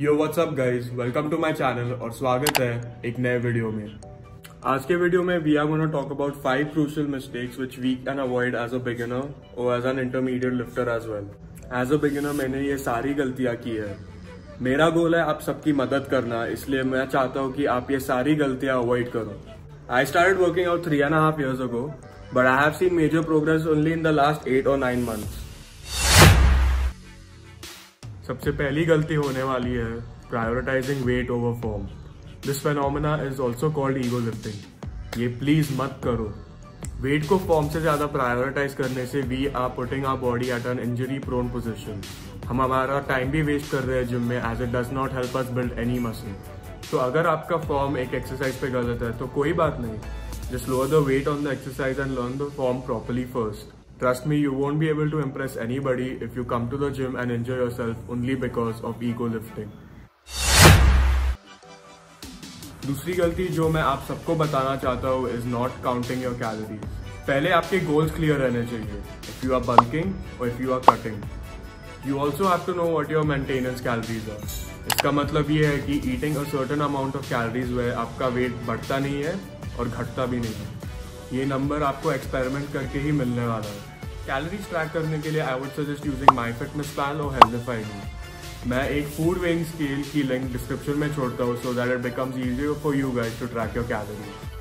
Yo what's up guys welcome to my channel और स्वागत है एक नए वीडियो में। आज के वीडियो में we are gonna talk about five crucial mistakes which we can avoid as a beginner और as an intermediate lifter as well as a beginner मैंने ये सारी गलतियाँ की है। मेरा गोल है आप सबकी मदद करना, इसलिए मैं चाहता हूँ कि आप ये सारी गलतियाँ अवॉइड करो। I start working out three and half years ago but I have seen major progress only in the last eight और नाइन मंथ्स सबसे पहली गलती होने वाली है prioritising weight over form this phenomena is also called ego lifting ये please मत करो। वेट को फॉर्म से ज़्यादा प्रायोरिटाइज करने से we are putting our body at an injury prone position हम हमारा टाइम भी वेस्ट कर रहे हैं जिम में as it does not help us build any muscle तो अगर आपका फॉर्म एक एक्सरसाइज पे गलत है तो कोई बात नहीं। Just lower the weight on the exercise and learn the form properly first Trust me, you won't be able to impress anybody if you come to the gym and enjoy yourself only because of ego lifting. दूसरी गलती जो मैं आप सबको बताना चाहता हूँ is not counting your calories पहले आपके गोल्स क्लियर रहने चाहिए इफ़ यू आर बल्किंग और if you are cutting you also have to know what your maintenance calories are इसका मतलब ये है कि eating a certain amount of calories में आपका वेट बढ़ता नहीं है और घटता भी नहीं है। ये नंबर आपको एक्सपेरिमेंट करके ही मिलने वाला है। कैलोरीज ट्रैक करने के लिए I would suggest using MyFitnessPal और हेल्थीफाई मैं एक फ़ूड वेइंग स्केल की लिंक डिस्क्रिप्शन में छोड़ता हूँ so that it becomes easier for you guys to track your calories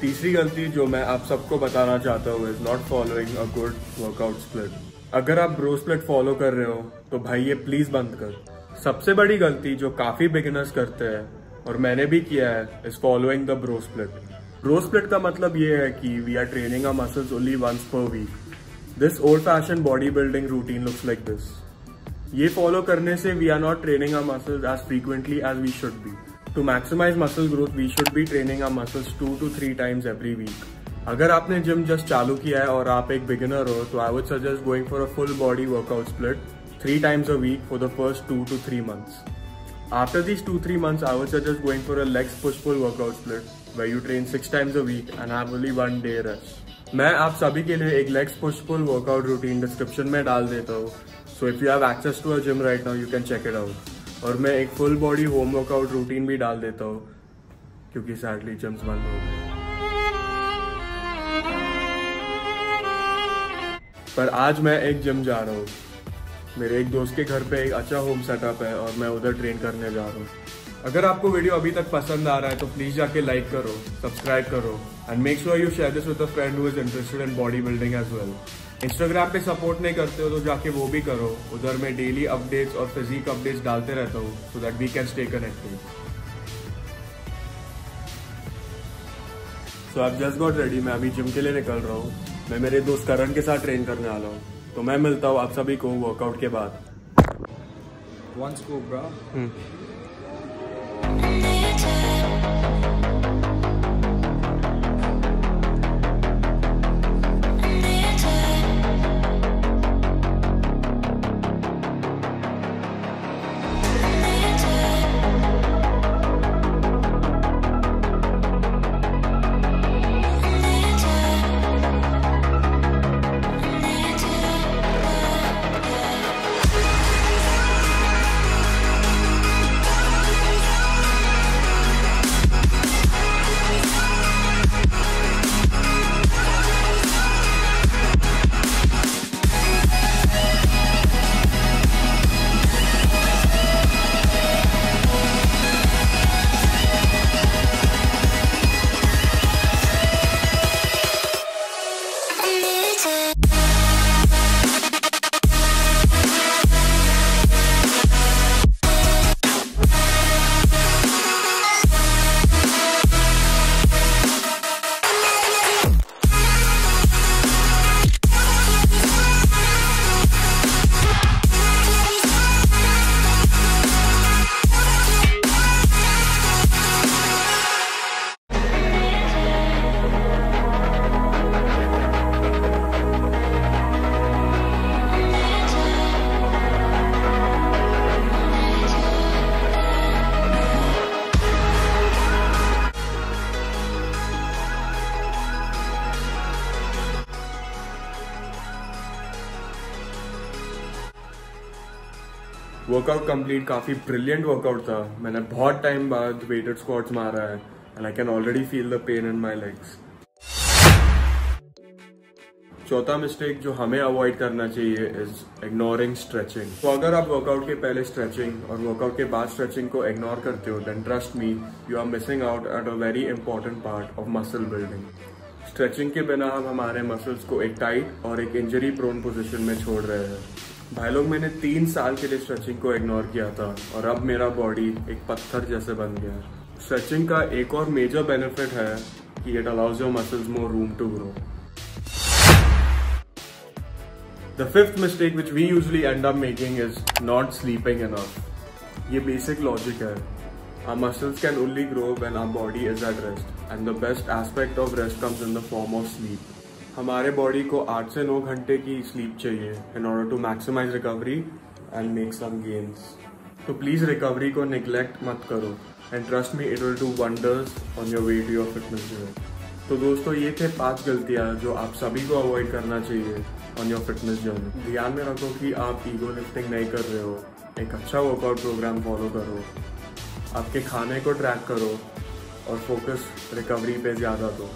तीसरी गलती जो मैं आप सबको बताना चाहता हूँ is not following a good workout split अगर आप ब्रो स्प्लिट फॉलो कर रहे हो तो भाई ये प्लीज़ बंद कर। सबसे बड़ी गलती जो काफ़ी बिगिनर्स करते हैं और मैंने भी किया है is following the bro split bro split का मतलब ये है कि we are training our muscles only once per week this old fashion body building routine looks like this ये फॉलो करने से we are not training our muscles as frequently as we should be to maximise muscle growth we should be training our muscles two to three times every week अगर आपने gym just चालू किया है और आप एक बिगिनर हो तो I would suggest going for a full body workout split three times a week for the first two to three months After these 2-3 months, I would suggest going for a legs push-pull workout split where you train 6 times a week and have only one day rest. मैं आप सभी के लिए एक legs push pull workout routine description में डाल देता हूँ। So if you have access to a gym right now you can check it out और मैं एक full body home workout routine भी डाल देता हूँ क्योंकि सैडली जिम्स बंद हो गए पर आज मैं एक जिम जा रहा हूँ। मेरे एक दोस्त के घर पे एक अच्छा होम सेटअप है और मैं उधर ट्रेन करने जा रहा हूँ। अगर आपको वीडियो अभी तक पसंद आ रहा है तो प्लीज़ जाके लाइक करो सब्सक्राइब करो and make sure you share this with a friend who is interested in body building as well Instagram पे सपोर्ट नहीं करते हो तो जाके वो भी करो। उधर मैं डेली अपडेट्स और फिजिक अपडेट्स डालते रहता हूँ so that we can stay connected so आप जस्ट गॉट रेडी मैं अभी जिम के लिए निकल रहा हूँ। मैं मेरे दोस्त करण के साथ ट्रेन करने वाला हूँ। तो मैं मिलता हूँ आप सभी को वर्कआउट के बाद। One scoop, bro. Workout complete काफ़ी ब्रिलियंट वर्कआउट था। मैंने बहुत टाइम बाद वेटेड स्क्वाट्स मारा है and I can already feel the pain in my legs चौथा मिस्टेक जो हमें अवॉइड करना चाहिए इज़ इग्नोरिंग स्ट्रेचिंग तो अगर आप वर्कआउट के पहले स्ट्रेचिंग और वर्कआउट के बाद स्ट्रेचिंग को इग्नोर करते हो then trust me you are missing out at a very important part of muscle building stretching के बिना हम हमारे मसल्स को एक टाइट और एक इंजरी प्रोन पोजिशन में छोड़ रहे हैं। भाई लोग, मैंने तीन साल के लिए स्ट्रेचिंग को इग्नोर किया था और अब मेरा बॉडी एक पत्थर जैसे बन गया स्ट्रेचिंग का एक और मेजर बेनिफिट है कि it allows your muscles more room to grow the fifth mistake which we usually end up making is not sleeping enough ये बेसिक लॉजिक है। Our muscles can only grow when our body is at rest and the best aspect of rest comes in the form of sleep हमारे body को आठ से नौ घंटे की sleep चाहिए in order to maximize recovery and make some gains तो please recovery को निगलेक्ट मत करो and trust me it will do wonders on your way to your fitness journey तो दोस्तों, ये थे पाँच गलतियाँ जो आप सभी को अवॉइड करना चाहिए ऑन योर फिटनेस जर्नी ध्यान में रखो कि आप ईगो लिफ्टिंग नहीं कर रहे हो। एक अच्छा वर्कआउट प्रोग्राम फॉलो करो। आपके खाने को ट्रैक करो और फोकस रिकवरी पे ज़्यादा दो।